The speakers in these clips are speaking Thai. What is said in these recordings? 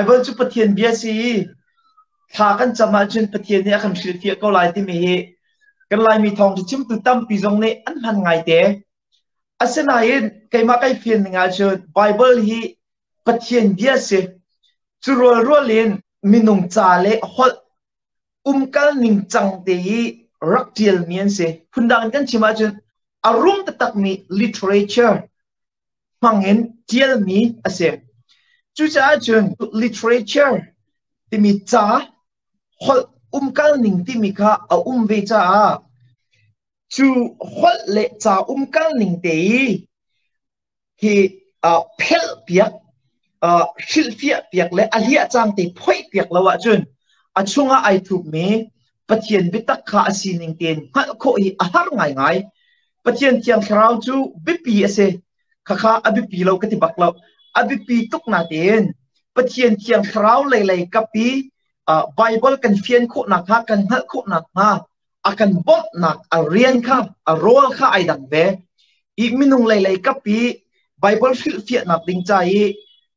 บเบิลจุปเทียนเบียสี้ากันจะมาจนปเทียนเนี่ยคำสิทธิ์ก็ลายที่มีกันลายมีทองที่ชิมตุตั้มปีจงเนี่ยอันพันไงเตะอาศัยนายินใครมาใครเฟียนงานจนบเบิลฮีปเทียนเบียสีจุรัวรัวเลียนมีนุ่งจ่าเล่ฮอตอุ้มกันนิ่งจังเตะรักเดียลเมียนเสพุณดังกันชิมาจนอารมณ์ตะตักมี literature ฟังเห็นเดียลมีอาศัยจุจ้าจุนิ i t e r เชอร์ที่มีจ้าคนอุ้มกันหนึ่งที่มีค่ะเอาอุ้มไวจ้าจูคนเละจ้าอุ้มกันหนึ่งตีที่อ่าเพลียเอ่าชิลเฟียเปียกและอาเลียจังตีพ่อยเปียกแล้ววะจุนอาชงอาไอทุกเมปัจจัยนบิตักขาสีหนิ่งเตียนฮัลโคอีอาหารง่ายง่ายปัจจัยนเทียงคราวจูบิปีเอเซข้าข้าอบิปีเราก็ติบักเราอดีตปีตุกนาเดนปะเทียนเทียงท้าเลยๆกับปีอ่าไบเบิลกันเทียนคุกนักฮะกันเหคุกนักฮะอากันบอกนักอเรียนค่ะอโรลค่ะไอดังเบอีกมินุงเลยๆกับปีไบเบิลฟิลเฟียนักดิ้งใจ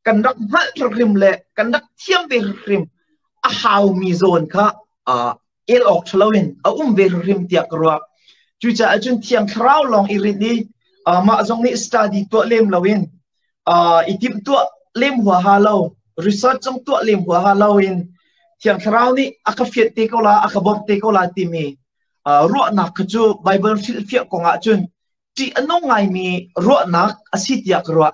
กันรักฮะกริมเละกันรักเทียมเบริมอาฮาวมีโซนค่ะเอลออกทะเลวินเอาอุ้มเบริมเตียกรัวจู่จะอาจารย์เทียงท้าลองอีรินีอ่ามาจงนี้สตาดีตัวเล่มเลวิน uh, ah, itim tua lem hua halau research cung tua lem hua halau in tiang kharau ni aka fiat te ko la aka bot te ko la ti mi ah, ro na khachu bible fil fiat ko nga chun ti anong ngai mi ro na asitiak ro